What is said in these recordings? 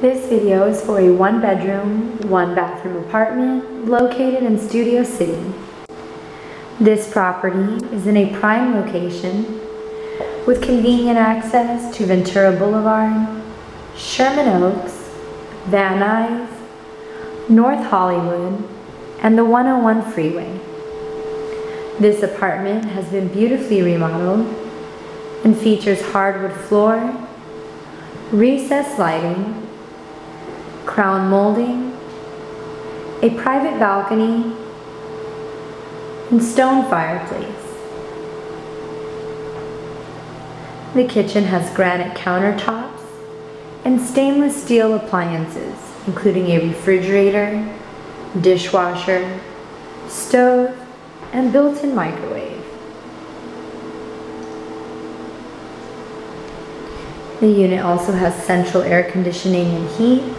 This video is for a one bedroom, one bathroom apartment located in Studio City. This property is in a prime location with convenient access to Ventura Boulevard, Sherman Oaks, Van Nuys, North Hollywood, and the 101 freeway. This apartment has been beautifully remodeled and features hardwood floor, recessed lighting, crown molding, a private balcony, and stone fireplace. The kitchen has granite countertops and stainless steel appliances, including a refrigerator, dishwasher, stove, and built-in microwave. The unit also has central air conditioning and heat,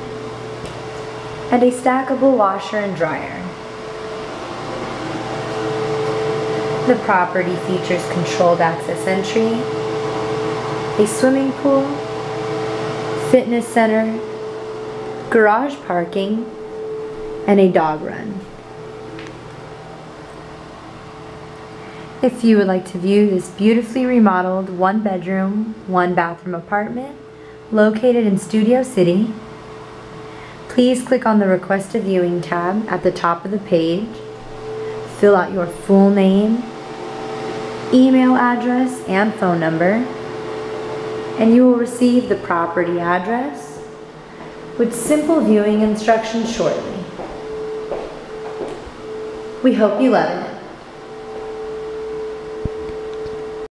and a stackable washer and dryer. The property features controlled access entry, a swimming pool, fitness center, garage parking, and a dog run. If you would like to view this beautifully remodeled one bedroom, one bathroom apartment located in Studio City, please click on the request a viewing tab at the top of the page, fill out your full name, email address, and phone number, and you will receive the property address with simple viewing instructions shortly. We hope you love it.